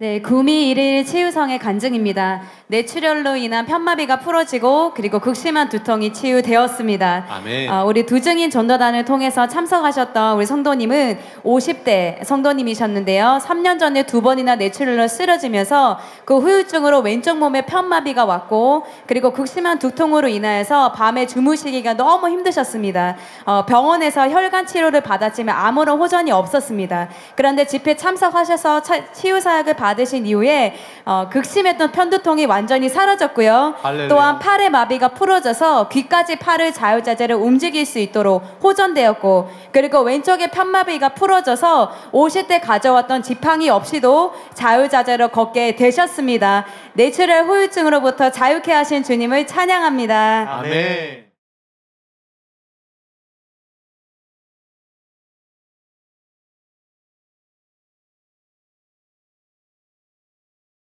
네, 구미 일일 치유성의 간증입니다. 뇌출혈로 인한 편마비가 풀어지고 그리고 극심한 두통이 치유되었습니다. 아멘. 어, 우리 두증인 전도단을 통해서 참석하셨던 우리 성도님은 50대 성도님이셨는데요. 3년 전에 두 번이나 뇌출혈로 쓰러지면서 그 후유증으로 왼쪽 몸에 편마비가 왔고 그리고 극심한 두통으로 인하여서 밤에 주무시기가 너무 힘드셨습니다. 어, 병원에서 혈관 치료를 받았지만 아무런 호전이 없었습니다. 그런데 집회 참석하셔서 차- 치유 사역을 받으신 이후에 어, 극심했던 편두통이 완전히 사라졌고요. 할렐루야. 또한 팔의 마비가 풀어져서 귀까지 팔을 자유자재로 움직일 수 있도록 호전되었고 그리고 왼쪽의 편마비가 풀어져서 오실 때 가져왔던 지팡이 없이도 자유자재로 걷게 되셨습니다. 뇌출혈 후유증으로부터 자유케 하신 주님을 찬양합니다. 아멘.